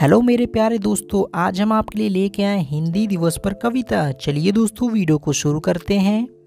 Hello मेरे प्यारे दोस्तों, आज हम आपके लिए लेके आए हिंदी दिवस पर कविता। चलिए दोस्तों, वीडियो को शुरू करते हैं।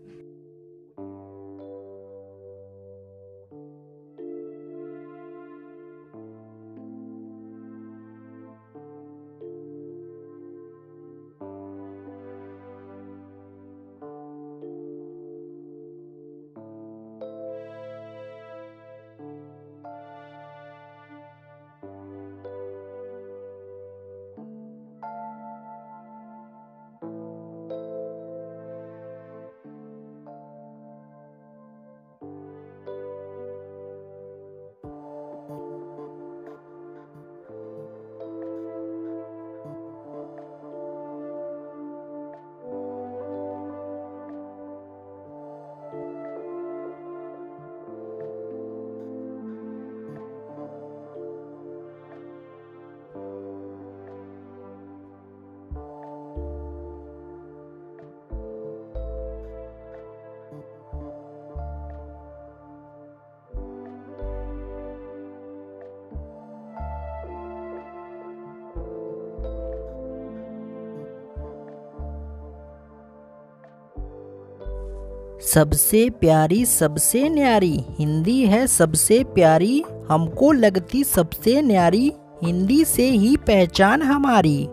सबसे प्यारी, सबसे न्यारी। हिंदी है सबसे प्यारी, हमको लगती सबसे न्यारी। हिंदी से ही पहचान हमारी।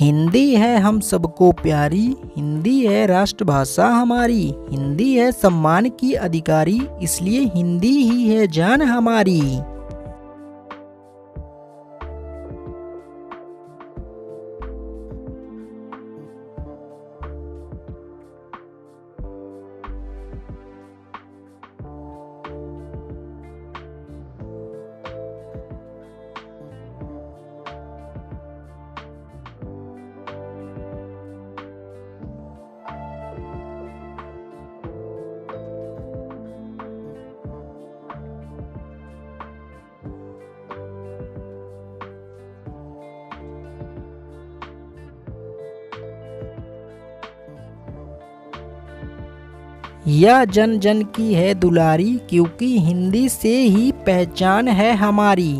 हिंदी है हम सबको प्यारी, हिंदी है राष्ट्रभाषा हमारी, हिंदी है सम्मान की अधिकारी, इसलिए हिंदी ही है जान हमारी। यह जन जन की है दुलारी क्योंकि हिंदी से ही पहचान है हमारी।